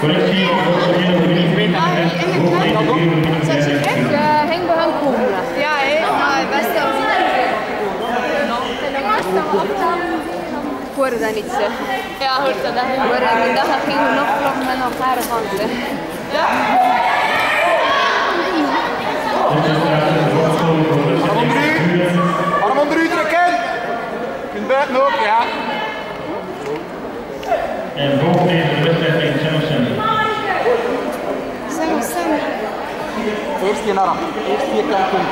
Je gek? Ja, Henk komen. Maar best wel zien. Ik hoorde dat niet, zeg. Ja, hoort dat. Ik dat dag dat ging nog vloggen met elkaar van, zeg. Ja. Arm onder u. Arm onder u trekken. Kunt buiten ook, ja. En volgt Eerst je arm. Eerst je kant Eerst.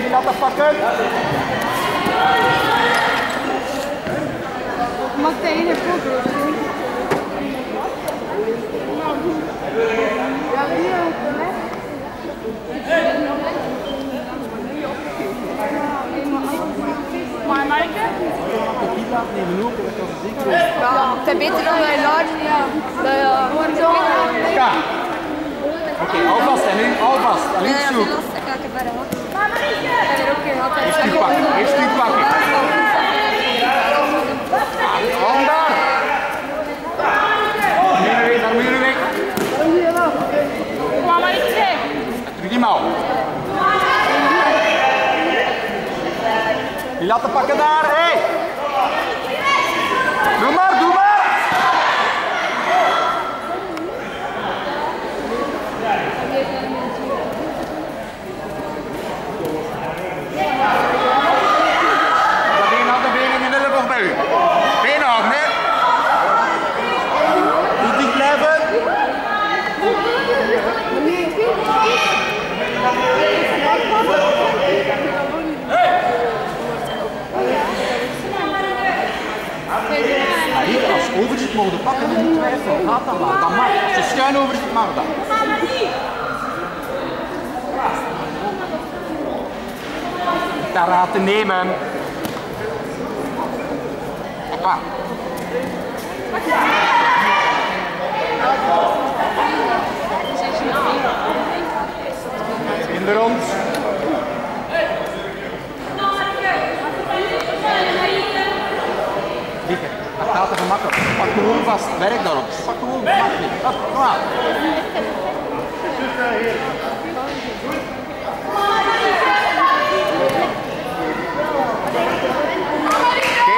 Die laten pakken. Mag de ene foto Ja, hier Maar Maaike? Laat nemen ook, dat kan ze zeker. Ja, het is beter dan bij Large. Ja. Dat. Oké, alvast en nu, alvast. En ja, zoek. er er. Eerst die pakken, eerst die pakken. Hang daar. Weg, weg. Kom. Terug die mouw. Die laten pakken daar, hé. Hey. Doe maar, doe maar. Dat been had de been in de elleboog bij u. Been houden, hè. Goed dicht blijven. Hier, als je over zit, mogen pakken niet twijfelen. Gaat dat maar, dat mag. Als je schuin over zit, mag dat. Daar raad te nemen. Hoppa. In de rond. Dikker. Dat gaat er gemakkelijk. Pak gewoon vast. Werk daarop. Pak gewoon. Hop, Kom maar.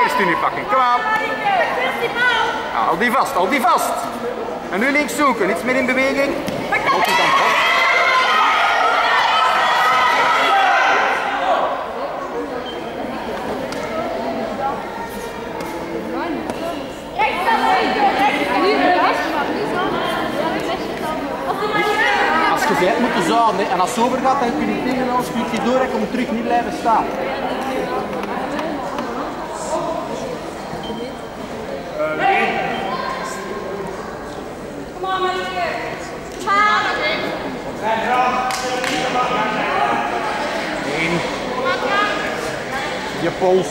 Eerst nu pakken. Kom aan. Hou die vast. Hou die vast. En nu links zoeken. Iets meer in beweging. Houd die dan vast. Als je vijf moet je zouden. En als het over gaat, dan kun je tegenhouden, kun je doorrekken om terug niet blijven staan. Eén. Je pols.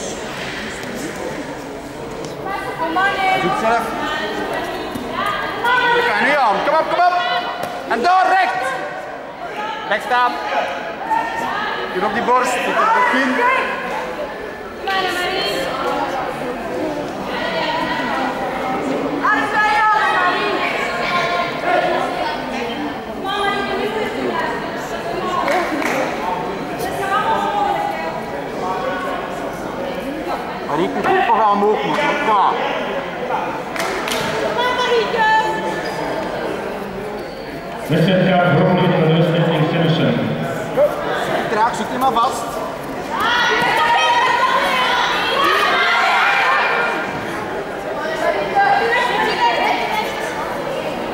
We gaan nu aan. Kom op, kom op. En door recht. Recht staan. Doe op die borst. Doe op de kin. Maar die tempo gaan omhoog moeten. Kom aan. Wedstrijd gaat Samuelson. Traag, zoek die maar vast.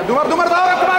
Doe maar, doe maar daar.